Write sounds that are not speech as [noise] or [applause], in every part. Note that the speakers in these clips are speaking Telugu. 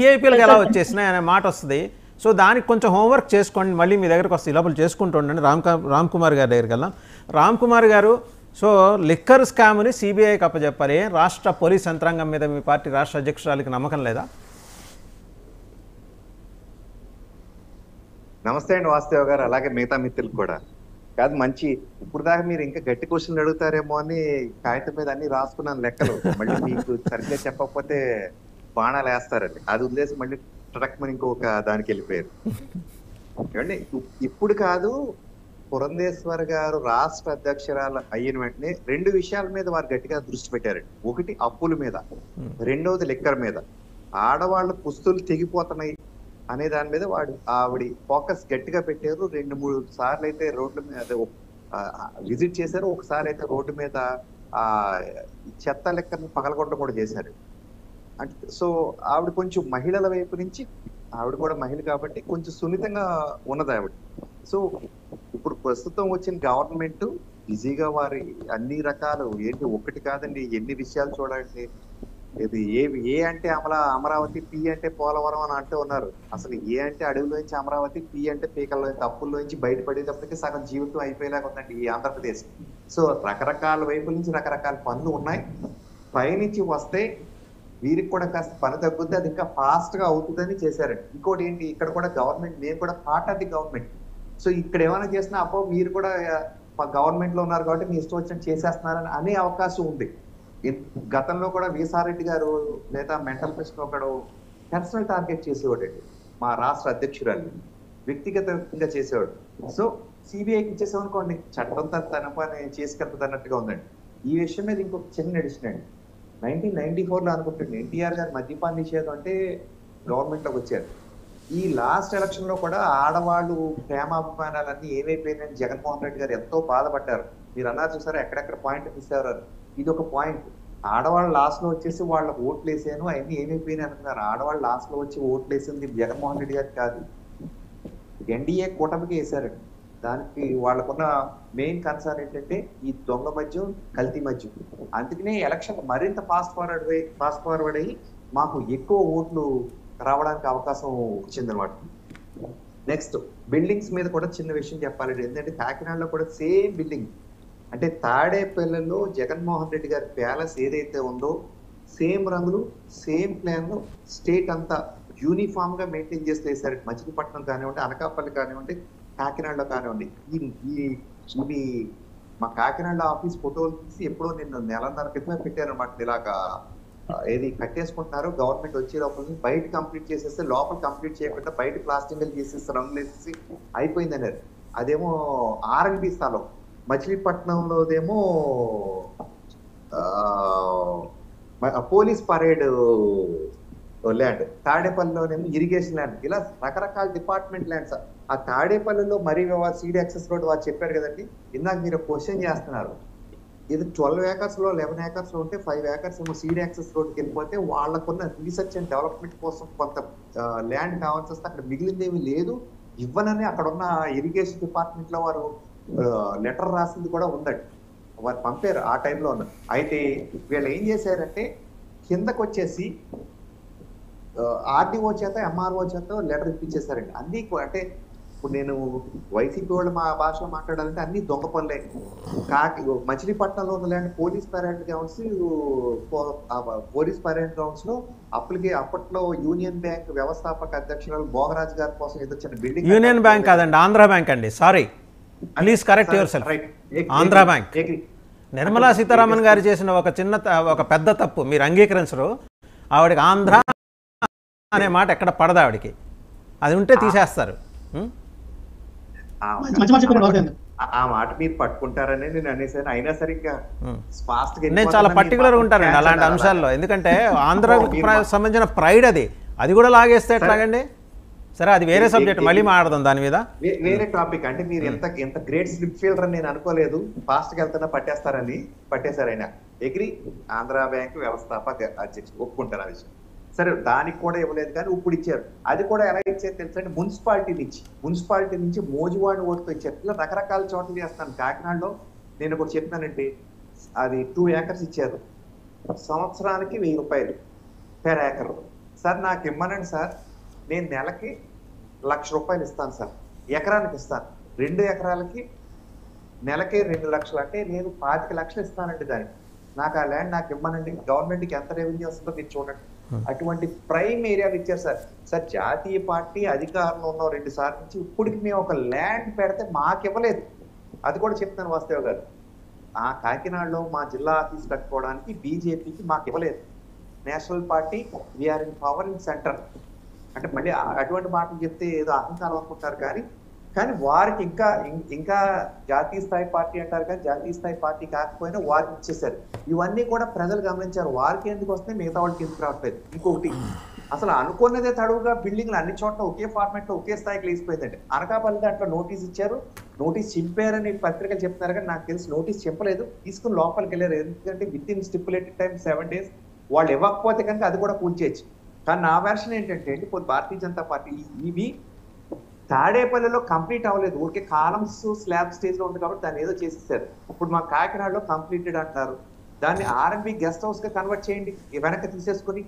ఈఐపీఎల్కి ఎలా వచ్చేసినాయి అనే మాట వస్తుంది. సో దానికి కొంచెం హోంవర్క్ చేసుకోండి మళ్ళీ మీ దగ్గరకు వస్తే లోపల చేసుకుంటూ ఉండండి. రామ్ రామ్ కుమార్ గారి దగ్గరికి వెళ్దాం. రామ్ కుమార్ గారు సో లిక్కర్ స్కామ్ని సిబిఐకి అప్పచెప్పాలి రాష్ట్ర పోలీస్ యంత్రాంగం మీద మీ పార్టీ రాష్ట్ర అధ్యక్షురాలకి నమ్మకం లేదా? నమస్తే అండి వాస్తవ్ గారు అలాగే మిగతా మిత్రులకు కూడా. కాదు మంచి ఇప్పుడు దాకా మీరు ఇంకా గట్టి క్వశ్చన్లు అడుగుతారేమో అని కాగితం మీద అన్ని రాసుకున్నాను లెక్కలు. మళ్ళీ మీకు సరిగ్గా చెప్పకపోతే బాణాలు వేస్తారండి అది వదిలేసి మళ్ళీ ట్రక్మని ఇంకొక దానికి వెళ్ళిపోయారు. ఏమండి? ఇప్- ఇప్పుడు కాదు పురంధేశ్వర్ గారు రాష్ట్ర అధ్యక్షురాలు అయిన వెంటనే రెండు విషయాల మీద వారు గట్టిగా దృష్టి పెట్టారండి. ఒకటి అప్పుల మీద రెండవది లిక్కర్ మీద. ఆడవాళ్ళ పుస్తులు తెగిపోతున్నాయి అనే దాని మీద వాడు ఆవిడ ఫోకస్ గట్టిగా పెట్టారు. రెండు మూడు సార్లు అయితే రోడ్ల మీద విజిట్ చేశారు. ఒకసారి అయితే రోడ్డు మీద ఆ చెత్త లెక్కను పగలగొట్టడం కూడా చేశారు. అంటే సో ఆవిడ కొంచెం మహిళల వైపు నుంచి ఆవిడ కూడా మహిళ కాబట్టి కొంచెం సున్నితంగా ఉన్నది ఆవిడ. సో ఇప్పుడు ప్రస్తుతం వచ్చిన గవర్నమెంట్ బిజీగా వారి అన్ని రకాలు ఏంటి ఒకటి కాదండి ఎన్ని విషయాలు చూడండి ఇది ఏ ఏ అంటే అమలా అమరావతి పి అంటే పోలవరం అని అంటూ ఉన్నారు. అసలు ఏ అంటే అడవిలోంచి అమరావతి పి అంటే పీకల్లో తప్పుల్లోంచి బయటపడేటప్పటికి సగం జీవితం అయిపోయేలాగా ఉందండి ఈ ఆంధ్రప్రదేశ్. సో రకరకాల వైపు నుంచి రకరకాల పనులు ఉన్నాయి. పైనుంచి వస్తే వీరికి కూడా కాస్త పని తగ్గుద్ది అది ఇంకా ఫాస్ట్గా అవుతుందని చేశారండి. ఇంకోటి ఏంటి ఇక్కడ కూడా గవర్నమెంట్ మేము కూడా part of the government so ఇక్కడ ఏమైనా చేసినా అప్పో మీరు కూడా గవర్నమెంట్లో ఉన్నారు కాబట్టి మీ ఇష్టం వచ్చిన చేసేస్తున్నారని అనే అవకాశం ఉంది. గతంలో కూడా వీసారెడ్డి గారు లేదా మెంటల్ కృష్ణ ఒకడు పర్సనల్ టార్గెట్ చేసేవాడండి మా రాష్ట్ర అధ్యక్షురాలు. వ్యక్తిగతంగా చేసేవాడు. సో సిబిఐకి ఇచ్చేసామనుకోండి చట్టం తన తన పని చేసుకెళ్తుంది అన్నట్టుగా ఉందండి. ఈ విషయం మీద ఇంకొక చిన్న ఎడిషన్ అండి. నైన్టీన్ నైన్టీ ఫోర్లో అనుకుంటుంది ఎన్టీఆర్ గారు మద్యపాన నిషేధం అంటే గవర్నమెంట్లోకి వచ్చారు. ఈ లాస్ట్ ఎలక్షన్లో కూడా ఆడవాళ్ళు ప్రేమాభిమానాలన్నీ ఏమైపోయినాయని జగన్మోహన్ రెడ్డి గారు ఎంతో బాధపడ్డారు. మీరు అన్నారు చూసారా ఎక్కడెక్కడ పాయింట్ మిస్ అయ్యారు. ఇది ఒక పాయింట్. ఆడవాళ్ళు లాస్ట్లో వచ్చేసి వాళ్ళ ఓట్లు వేసాను అవన్నీ ఏమైపోయినాయి అనుకున్నారు. ఆడవాళ్ళు లాస్ట్లో వచ్చి ఓట్లు వేసింది జగన్మోహన్ రెడ్డి గారు కాదు. ఎన్డీఏ కూటమికి వేశారండి. దానికి వాళ్ళకున్న మెయిన్ కన్సర్న్ ఏంటంటే ఈ దొంగ మద్యం కల్తీ మద్యం. అందుకనే ఎలక్షన్ మరింత ఫాస్ట్ ఫార్వర్డ్ ఫాస్ట్ ఫార్వర్డ్ అయ్యి మాకు ఎక్కువ ఓట్లు రావడానికి అవకాశం వచ్చిందనమాట నెక్స్ట్ బిల్డింగ్స్ మీద కూడా చిన్న విషయం చెప్పాలి ఎందుకంటే కాకినాడలో కూడా సేమ్ బిల్డింగ్ అంటే తాడేపల్లెలో జగన్మోహన్ రెడ్డి గారి ప్యాలెస్ ఏదైతే ఉందో సేమ్ రంగులు సేమ్ ప్లాన్లు స్టేట్ అంతా యూనిఫామ్గా మెయింటైన్ చేస్తూ వేశారు మచిలీపట్నం కానివ్వండి అనకాపల్లి కానివ్వండి కాకినాడలో కానివ్వండి. ఈ ఇవి మా కాకినాడలో ఆఫీస్ ఫోటోలు తీసి ఎప్పుడో నేను నెలన్నర క్రితమే పెట్టారన్నమాట ఇలాగా ఏది కట్టేసుకుంటున్నారు. గవర్నమెంట్ వచ్చే లోపల నుంచి బయట కంప్లీట్ చేసేస్తే లోపల కంప్లీట్ చేయకుండా బయట ప్లాస్టింగ్ చేసేసి రంగులు వేసేసి అయిపోయింది అన్నారు అదేమో ఆర్ఎన్బి స్థలం. మచిలీపట్నంలోదేమో పోలీస్ పరేడ్ ల్యాండ్. తాడేపల్లిలోనేమో ఇరిగేషన్ ల్యాండ్. ఇలా రకరకాల డిపార్ట్మెంట్ ల్యాండ్స్. ఆ తాడేపల్లిలో మరీ సీడ్ యాక్సెస్ రోడ్ వారు చెప్పారు కదండి. ఇందాక మీరు క్వశ్చన్ చేస్తున్నారు. ఇది ట్వెల్వ్ ఏకర్స్లో లెవెన్ ఏకర్స్లో ఉంటే ఫైవ్ ఏకర్స్ ఏమో సీడ్ యాక్సెస్ రోడ్కి వెళ్ళిపోతే వాళ్ళకున్న రీసెర్చ్ అండ్ డెవలప్మెంట్ కోసం కొంత ల్యాండ్ కావాల్సి వస్తే అక్కడ మిగిలింది ఏమి లేదు. ఇవ్వనని అక్కడ ఉన్న ఇరిగేషన్ డిపార్ట్మెంట్లో వారు లెటర్ రాసింది కూడా ఉందండి. వారు పంపారు ఆ టైంలో అయితే వీళ్ళు ఏం చేశారంటే కిందకు వచ్చేసి ఆర్డీఓ చేత ఎంఆర్ఓ చేత లెటర్ ఇప్పించేశారండి. అన్ని అంటే ఇప్పుడు నేను వైసీపీ వాళ్ళు మా భాషలో మాట్లాడాలంటే అన్ని దొంగ పనులే. కాకి మచిలీపట్నంలో ఉన్న land police parade grounds police parade గ్రౌండ్స్లో అప్పటికి అప్పట్లో యూనియన్ బ్యాంక్ వ్యవస్థాపక అధ్యక్షురాలు భోగరాజ్ గారి కోసం ఏదో చిన్న బిల్డింగ్ యూనియన్ బ్యాంక్ కాదండి ఆంధ్ర బ్యాంక్ అండి. Sorry please correct yourself Andhra bank. Nirmala Sitharaman గారు చేసిన ఒక చిన్న ఒక పెద్ద తప్పు. మీరు అంగీకరించరు. ఆవిడకి ఆంధ్ర అనే మాట ఎక్కడ పడదు ఆవిడకి. అది ఉంటే తీసేస్తారు. ఆ మాట మీరు పట్టుకుంటారని నేను అనేసాను. అయినా సరే ఇంకా. ఫాస్ట్ నేను చాలా పర్టికులర్ ఉంటానండి అలాంటి అంశాల్లో. ఎందుకంటే [laughs] ఆంధ్రాకి సంబంధించిన ప్రైడ్ అది. అది కూడా లాగేస్తే ఎట్లాగండి? సరే అది వేరే సబ్జెక్ట్ మళ్ళీ మాట్లాడదాం దాని మీద. వేరే టాపిక్ అంటే మీరు ఎంత ఎంత గ్రేట్ స్లిప్ ఫీల్డర్ అని నేను అనుకోలేదు. ఫాస్ట్గా వెళ్తున్నా పట్టేస్తారని పట్టేశారు ఆయన. ఎగ్రి ఆంధ్ర బ్యాంక్ వ్యవస్థాపక అధ్యక్షుడు ఒప్పుకుంటారు ఆ విషయం. సరే దానికి కూడా ఇవ్వలేదు కానీ ఇప్పుడు ఇచ్చారు. అది కూడా ఎలా ఇచ్చారు తెలుసండి మున్సిపాలిటీ నుంచి. మున్సిపాలిటీ నుంచి మోజువాడి ఓటుతో ఇచ్చారు. ఇలా రకరకాల చోట్ల చేస్తాను. కాకినాడలో నేను ఒకటి చెప్తానంటే అది టూ ఏకర్స్ ఇచ్చారు. సంవత్సరానికి వెయ్యి రూపాయలు పెర్ ఏకర్ సార్ నాకు ఇమ్మనండి సార్. నేను నెలకి లక్ష రూపాయలు ఇస్తాను సార్. ఎకరానికి ఇస్తాను. రెండు ఎకరాలకి నెలకి రెండు లక్షలు. అంటే నేను పాతిక లక్షలు ఇస్తానండి దానికి. నాకు ఆ ల్యాండ్ నాకు ఇమ్మనండి. గవర్నమెంట్కి ఎంత రెవెన్యూ వస్తుందో మీరు చూడండి. అటువంటి ప్రైమ్ ఏరియాకి ఇచ్చారు సార్ సార్ జాతీయ పార్టీ అధికారంలో ఉన్న రెండు సార్లు నుంచి ఇప్పటికి మేము ఒక ల్యాండ్ పెడితే మాకు ఇవ్వలేదు అది కూడా చెప్తాను వాస్తవ్ గారు. ఆ కాకినాడలో మా జిల్లా ఆఫీస్ కట్టుకోవడానికి బీజేపీకి మాకు ఇవ్వలేదు national party we are in power in centre. అంటే మళ్ళీ అటువంటి మాటలు చెప్తే ఏదో అహంకారం అనుకుంటారు కానీ కానీ వారికి ఇంకా ఇంకా జాతీయ స్థాయి పార్టీ అంటారు కానీ జాతీయ స్థాయి పార్టీ కాకపోయినా వారికి ఇచ్చేసారు ఇవన్నీ కూడా ప్రజలు గమనించారు. వారికి ఎందుకు వస్తే మిగతా వాళ్ళకి ఎందుకు రావట్లేదు? ఇంకొకటి అసలు అనుకున్నదే తడువుగా బిల్డింగ్లు అన్ని చోట్ల ఒకే ఫార్మాట్లో ఒకే స్థాయికి లేచిపోయిందండి. అనకాపల్లి దాంట్లో నోటీస్ ఇచ్చారు. నోటీస్ చింపారని పత్రికలు చెప్తున్నారు కానీ నాకు తెలిసి నోటీస్ చెప్పలేదు. తీసుకుని లోపలికి వెళ్ళారు. ఎందుకంటే within stipulated time seven days వాళ్ళు ఇవ్వకపోతే కనుక అది కూడా కూల్చేయచ్చు కానీ నా వెర్షన్ ఏంటంటే అండి భారతీయ జనతా పార్టీ ఇవి తాడేపల్లిలో కంప్లీట్ అవ్వలేదు. ఊరికే కాలమ్స్ స్లాబ్ స్టేజ్లో ఉంది కాబట్టి దాన్ని ఏదో చేసేసారు. ఇప్పుడు మా కాకినాడలో కంప్లీటెడ్ అంటారు. దాన్ని ఆర్ఎంబి గెస్ట్ హౌస్గా కన్వర్ట్ చేయండి. వెనక తీసేసుకుని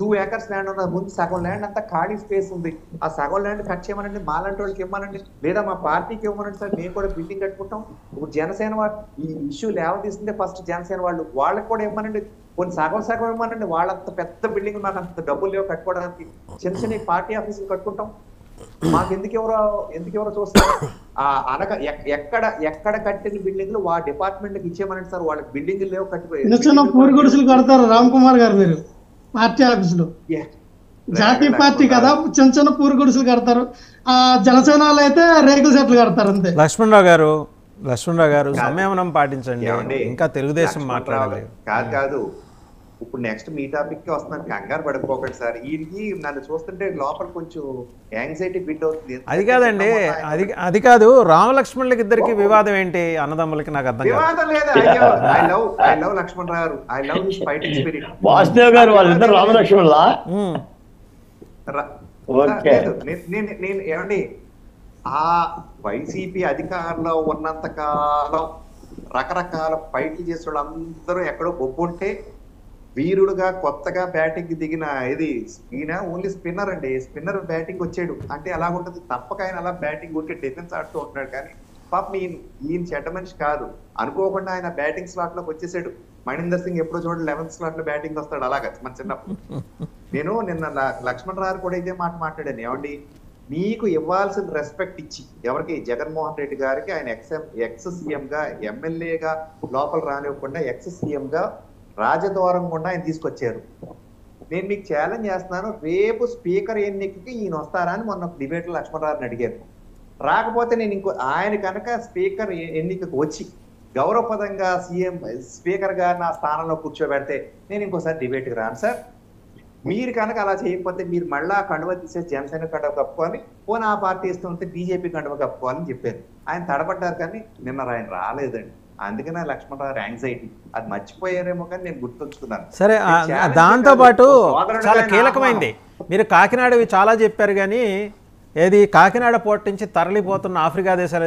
టూ ఏకర్స్ ల్యాండ్ ఉన్నది. ముందు సగం ల్యాండ్ అంతా ఖాళీ స్పేస్ ఉంది. ఆ సగం ల్యాండ్ కట్ చేయమనండి. మాలాంటి వాళ్ళకి ఇవ్వమనండి. లేదా మా పార్టీకి ఇవ్వమనండి సార్. మేము కూడా బిల్డింగ్ కట్టుకుంటాం. ఇప్పుడు జనసేన వాళ్ళు ఈ ఇష్యూ తీసుకుంటే ఫస్ట్ జనసేన వాళ్ళు. వాళ్ళకి కూడా ఇవ్వమనండి. కొన్ని సగం సగం ఇవ్వమనండి. వాళ్ళంత పెద్ద బిల్డింగ్ మాకు అంత డబ్బులు లేవు కట్టుకోవడానికి. చిన్న చిన్న పార్టీ ఆఫీసులు కట్టుకుంటాం. మాకు ఎందుకు ఎవరో ఎందుకు ఎవరో చూస్తారు? ఆ అనక ఎక్- ఎక్కడ ఎక్కడ కట్టిన బిల్డింగ్లు వా డిపార్ట్మెంట్కి ఇచ్చేయమనండి సార్. వాళ్ళకి బిల్డింగ్ లేవు చిన్న చిన్న పూరి గుడిసెలు కడతారు రామ్ కుమార్ గారు మీరు పార్టీ ఆఫీసులో. జాతీయ పార్టీ కదా చిన్న చిన్న పూరి గుడిసెలు కడతారు. ఆ జనసేనలో అయితే రేకుల సెట్లు కడతారు అంతే. లక్ష్మణరావు గారు లక్ష్మణరావు గారు సంయమనం పాటించండి? ఇంకా తెలుగుదేశం మాట్లాడాలి. కాదు కాదు. ఇప్పుడు నెక్స్ట్ మీ టాపిక్కి వస్తున్నాను. కంగారు పడిపోకండి సార్. వీడికి నన్ను చూస్తుంటే లోపల కొంచెం యాంగ్జైటీ బిట్ అవుతుంది. అది కాదండి. అది అది కాదు. రామలక్ష్మణులకి ఇద్దరికి వివాదం ఏంటి? అన్నదమ్ములకి నాకు అర్థం వివాదం లేదు. I love I love Lakshman Rao. I love his fighting spirit Vasudev గారు వాళ్ళిద్దరు రామలక్ష్మణులా. నేను నేను ఏమండి? ఆ వైసీపీ అధికారంలో ఉన్నంత కాలం రకరకాల ఫైట్లు చేసే వాళ్ళందరూ ఎక్కడో ఒప్పుంటే వీరుడుగా కొత్తగా బ్యాటింగ్ దిగిన ఇది ఈయన ఓన్లీ స్పిన్నర్ అండి. స్పిన్నర్ బ్యాటింగ్ వచ్చాడు. అంటే ఎలా ఉంటుంది. తప్పక ఆయన అలా బ్యాటింగ్ ఉంటే డిఫెన్స్ ఆడుతూ ఉంటున్నాడు. కానీ పాపం ఈయన ఈయన చెడ్డ మనిషి కాదు. అనుకోకుండా ఆయన బ్యాటింగ్ స్లాట్లోకి వచ్చేసాడు. మణీందర్ సింగ్ ఎప్పుడో చూడండి లెవెన్త్ స్లాట్లో బ్యాటింగ్ వస్తాడు. అలాగా మన చిన్నప్పుడు. నేను నిన్న ల- లక్ష్మణ్ రావు కూడా ఇదే మాట మాట్లాడాను. ఏమండి? మీకు ఇవ్వాల్సిన రెస్పెక్ట్ ఇచ్చి ఎవరికి? జగన్మోహన్ రెడ్డి గారికి ఆయన ఎక్స్ ఎక్స్ సీఎం గా ఎమ్మెల్యేగా లోపల రానివ్వకుండా ఎక్స్ సీఎం గా రాజద్వారం గుండా ఆయన తీసుకొచ్చారు. నేను మీకు ఛాలెంజ్ చేస్తున్నాను రేపు స్పీకర్ ఎన్నికకి ఈయన వస్తారా అని మొన్న డిబేట్ లక్ష్మణరావుని అడిగారు రాకపోతే నేను ఇంకో ఆయన కనుక స్పీకర్ ఎన్నికకు వచ్చి గౌరవపదంగా సీఎం స్పీకర్గా నా స్థానంలో కూర్చోబెడితే నేను ఇంకోసారి డిబేట్కి రాను సార్. మీరు కనుక అలా చేయకపోతే మీరు మళ్ళా కండువ తీసే జనసేన కండువ కప్పుకోవాలి పోనీ ఆ పార్టీ ఇస్తుంటే బీజేపీ కండువ కప్పుకోవాలని చెప్పారు. ఆయన తడబడ్డారు కానీ నిన్న ఆయన రాలేదండి. అందుకనే లక్ష్మణరావు యాంగ్జైటీ అది మర్చిపోయారేమో కానీ నేను గుర్తుంచుకున్నాను సరే ఆ- నేను challenge దాంతో కాదు, పాటు సోదరుడిగా చాలా కీలకమైంది. మీరు కాకినాడవి చాలా చెప్పారు కానీ ఏది కాకినాడ పోర్ట్ నుంచి తరలిపోతున్న ఆఫ్రికా దేశాలు